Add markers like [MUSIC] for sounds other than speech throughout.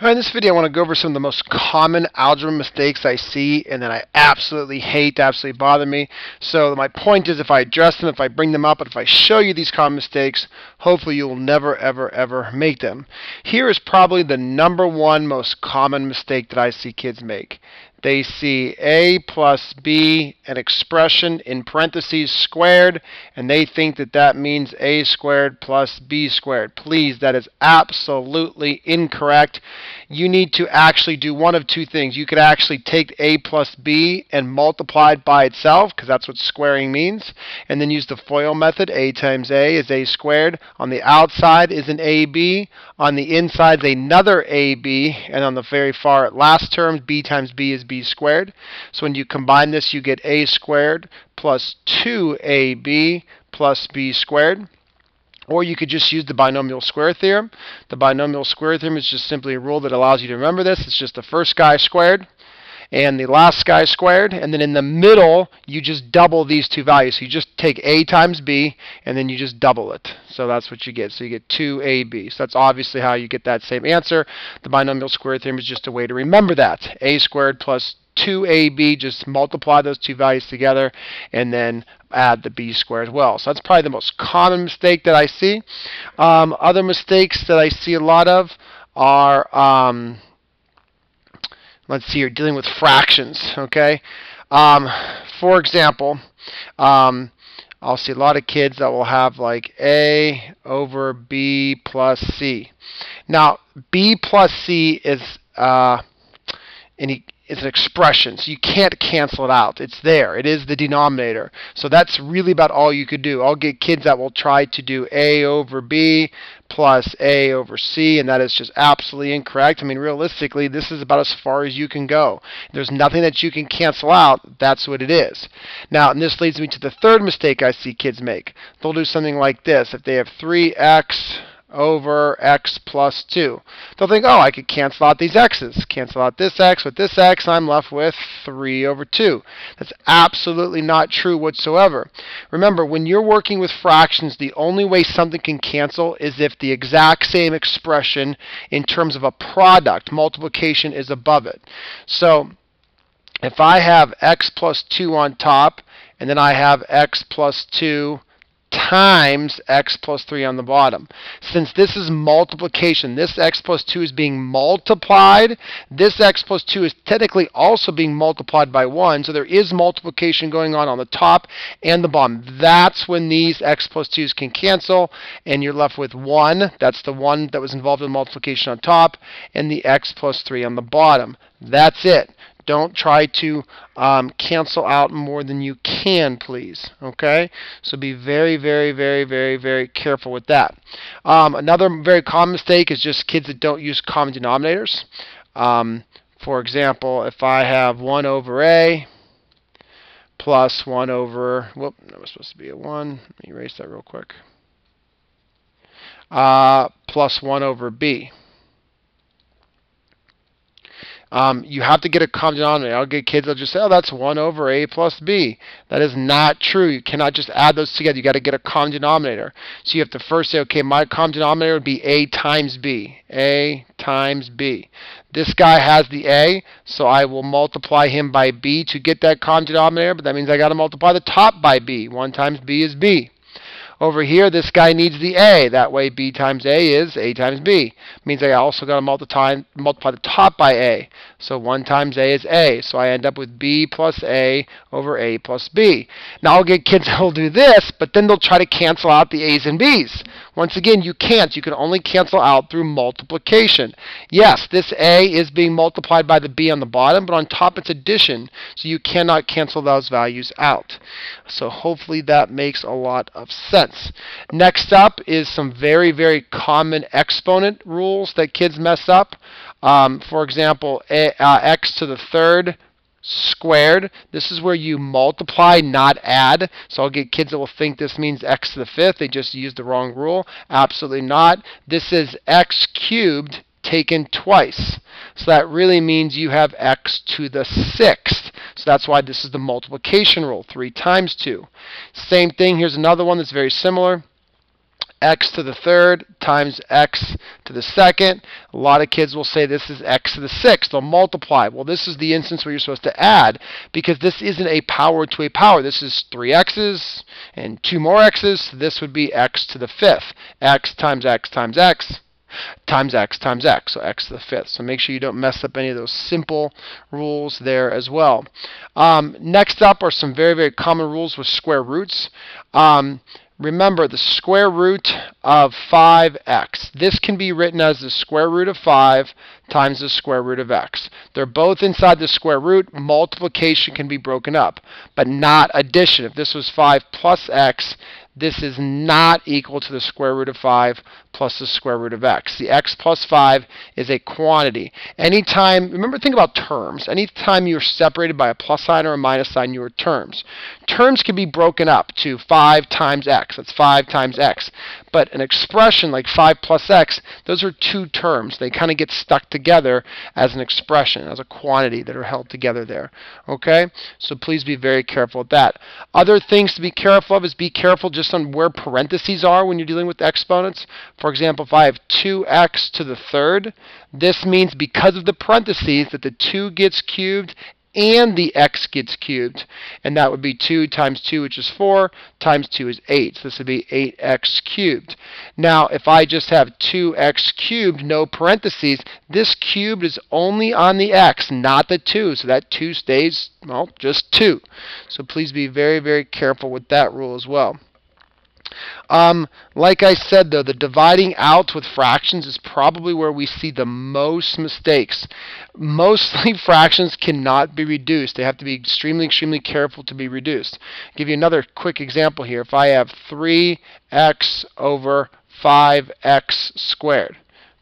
In this video I want to go over some of the most common algebra mistakes I see and that I absolutely hate, absolutely bother me. So my point is if I address them, if I bring them up, if I show you these common mistakes, hopefully you will never, ever, ever make them. Here is probably the number one most common mistake that I see kids make. They see a plus b, an expression in parentheses squared, and they think that that means a squared plus b squared. Please, that is absolutely incorrect. You need to actually do one of two things. You could actually take a plus b and multiply it by itself, because that's what squaring means, and then use the FOIL method. a times a is a squared. On the outside is an ab. On the inside is another ab, and on the very far last term, b times b is b squared. So when you combine this, you get a squared plus 2ab plus b squared. Or you could just use the binomial square theorem. The binomial square theorem is just simply a rule that allows you to remember this. It's just the first guy squared and the last guy squared. And then in the middle you just double these two values. So you just take a times b and then you just double it. So that's what you get. So you get 2ab so that's obviously how you get that same answer. The binomial square theorem is just a way to remember that. A squared plus 2ab just multiply those two values together and then add the b squared as well so that's probably the most common mistake that I see um, other mistakes that I see a lot of are um, let's see, you're dealing with fractions, okay? Um, for example, um, I'll see a lot of kids that will have like A over B plus C. Now, B plus C is uh, any is an expression, so you can't cancel it out. It's there. It is the denominator. So that's really about all you could do. I'll get kids that will try to do A over B plus A over C, and that is just absolutely incorrect. I mean, realistically, this is about as far as you can go. There's nothing that you can cancel out. That's what it is. Now, and this leads me to the third mistake I see kids make. They'll do something like this. If they have 3x over x plus 2. They'll think, oh, I could cancel out these x's. Cancel out this x with this x, I'm left with 3 over 2. That's absolutely not true whatsoever. Remember, when you're working with fractions, the only way something can cancel is if the exact same expression in terms of a product, multiplication, is above it. So, if I have x plus 2 on top, and then I have x plus 2 times x plus 3 on the bottom. Since this is multiplication, this x plus 2 is being multiplied. This x plus 2 is technically also being multiplied by 1, so there is multiplication going on on the top and the bottom. That's when these x plus 2's can cancel, and you're left with 1. That's the 1 that was involved in multiplication on top, and the x plus 3 on the bottom. That's it. Don't try to um, cancel out more than you can, please. Okay? So be very, very, very, very, very careful with that. Um, another very common mistake is just kids that don't use common denominators. Um, for example, if I have 1 over a plus 1 over, whoop, that was supposed to be a 1. Let me erase that real quick. Uh, plus 1 over b. Um, you have to get a common denominator. I'll get kids that just say, oh, that's 1 over a plus b. That is not true. You cannot just add those together. you got to get a common denominator. So you have to first say, okay, my common denominator would be a times b. a times b. This guy has the a, so I will multiply him by b to get that common denominator, but that means I got to multiply the top by b. 1 times b is b. Over here, this guy needs the a. That way, b times a is a times b. Means I also got to multiply, multiply the top by a. So 1 times a is a. So I end up with b plus a over a plus b. Now I'll get kids [LAUGHS] who'll do this, but then they'll try to cancel out the a's and b's. Once again, you can't. You can only cancel out through multiplication. Yes, this A is being multiplied by the B on the bottom, but on top it's addition, so you cannot cancel those values out. So hopefully that makes a lot of sense. Next up is some very, very common exponent rules that kids mess up. Um, for example, a, uh, x to the third squared. This is where you multiply, not add. So I'll get kids that will think this means x to the fifth. They just used the wrong rule. Absolutely not. This is x cubed taken twice. So that really means you have x to the sixth. So that's why this is the multiplication rule, 3 times 2. Same thing, here's another one that's very similar x to the third times x to the second. A lot of kids will say this is x to the sixth. They'll multiply. Well, this is the instance where you're supposed to add because this isn't a power to a power. This is three x's and two more x's. So this would be x to the fifth. x times x times x times x times x, so x to the fifth. So make sure you don't mess up any of those simple rules there as well. Um, next up are some very, very common rules with square roots. Um, remember the square root of 5x. This can be written as the square root of 5 times the square root of x. They're both inside the square root. Multiplication can be broken up, but not addition. If this was 5 plus x, this is not equal to the square root of 5 plus the square root of x. The x plus 5 is a quantity. Anytime, remember, think about terms. Anytime you're separated by a plus sign or a minus sign, you are terms. Terms can be broken up to 5 times x. That's 5 times x. But an expression like 5 plus x, those are two terms. They kind of get stuck together as an expression, as a quantity that are held together there. Okay? So please be very careful with that. Other things to be careful of is be careful just on where parentheses are when you're dealing with exponents. For example, if I have 2x to the third, this means because of the parentheses that the 2 gets cubed and the x gets cubed. And that would be 2 times 2, which is 4, times 2 is 8. So this would be 8x cubed. Now, if I just have 2x cubed, no parentheses, this cubed is only on the x, not the 2. So that 2 stays, well, just 2. So please be very, very careful with that rule as well. Um, like I said, though, the dividing out with fractions is probably where we see the most mistakes. Mostly [LAUGHS] fractions cannot be reduced. They have to be extremely, extremely careful to be reduced. I'll give you another quick example here. If I have 3x over 5x squared,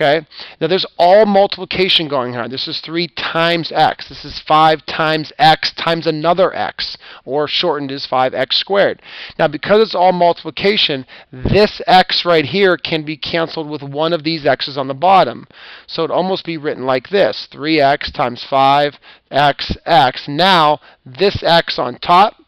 Okay? Now there's all multiplication going on. This is 3 times x. This is 5 times x times another x, or shortened is 5x squared. Now because it's all multiplication, this x right here can be canceled with one of these x's on the bottom. So it'd almost be written like this, 3x times 5x x. Now this x on top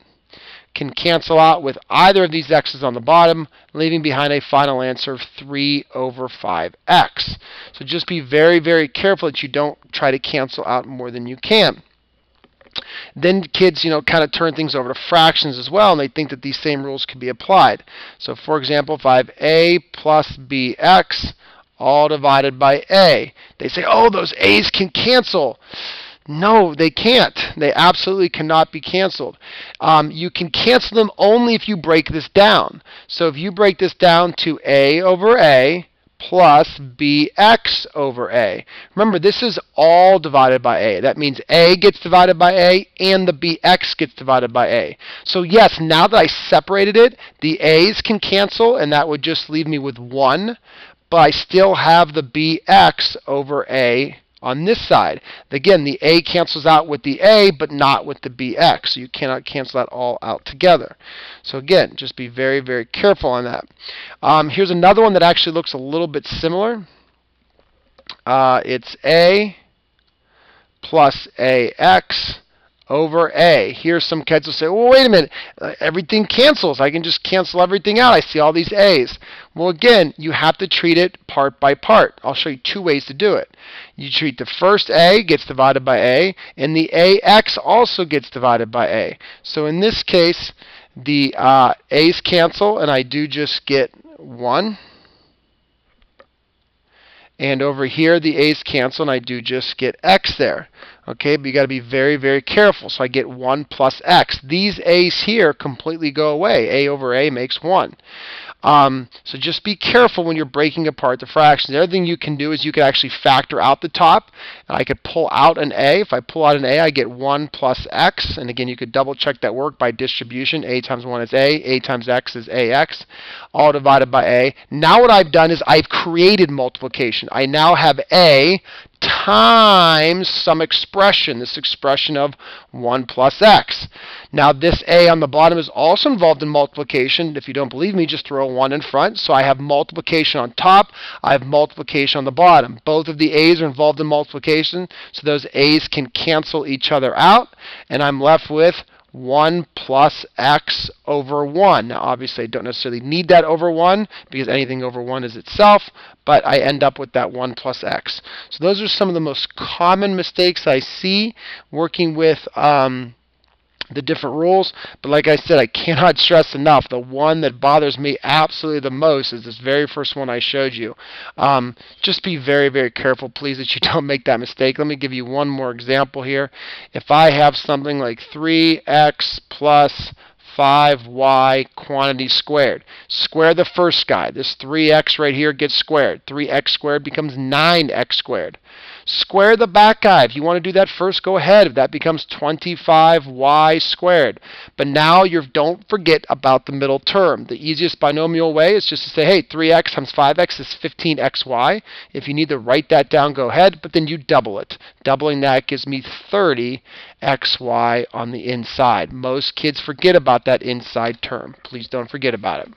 can cancel out with either of these x's on the bottom, leaving behind a final answer of 3 over 5x. So just be very, very careful that you don't try to cancel out more than you can. Then kids, you know, kind of turn things over to fractions as well, and they think that these same rules can be applied. So for example, if I have a plus bx all divided by a, they say, oh, those a's can cancel. No, they can't. They absolutely cannot be canceled. Um, you can cancel them only if you break this down. So if you break this down to a over a plus bx over a. Remember, this is all divided by a. That means a gets divided by a and the bx gets divided by a. So yes, now that I separated it, the a's can cancel and that would just leave me with 1. But I still have the bx over a on this side. Again, the A cancels out with the A, but not with the BX. So you cannot cancel that all out together. So again, just be very, very careful on that. Um, here's another one that actually looks a little bit similar. Uh, it's A plus AX over A. Here some kids will say, well, wait a minute, uh, everything cancels. I can just cancel everything out. I see all these A's. Well, again, you have to treat it part by part. I'll show you two ways to do it. You treat the first A gets divided by A, and the AX also gets divided by A. So in this case, the uh, A's cancel, and I do just get 1. And over here, the A's cancel, and I do just get X there. Okay, but you got to be very, very careful. So I get 1 plus X. These A's here completely go away. A over A makes 1. Um, so just be careful when you're breaking apart the fractions. The other thing you can do is you can actually factor out the top. I could pull out an A. If I pull out an A, I get 1 plus x. And again, you could double check that work by distribution. A times 1 is A. A times x is AX. All divided by A. Now what I've done is I've created multiplication. I now have A times some expression, this expression of 1 plus x. Now this a on the bottom is also involved in multiplication. If you don't believe me, just throw a 1 in front. So I have multiplication on top, I have multiplication on the bottom. Both of the a's are involved in multiplication, so those a's can cancel each other out, and I'm left with 1 plus x over 1. Now, obviously, I don't necessarily need that over 1 because anything over 1 is itself, but I end up with that 1 plus x. So those are some of the most common mistakes I see working with um, the different rules. But like I said, I cannot [LAUGHS] stress enough, the one that bothers me absolutely the most is this very first one I showed you. Um, just be very, very careful, please, that you [LAUGHS] don't make that mistake. Let me give you one more example here. If I have something like 3x plus 5y quantity squared. Square the first guy. This 3x right here gets squared. 3x squared becomes 9x squared. Square the back guy. If you want to do that first, go ahead. If that becomes 25y squared. But now you don't forget about the middle term. The easiest binomial way is just to say, hey, 3x times 5x is 15xy. If you need to write that down, go ahead, but then you double it. Doubling that gives me 30xy on the inside. Most kids forget about that inside term. Please don't forget about it.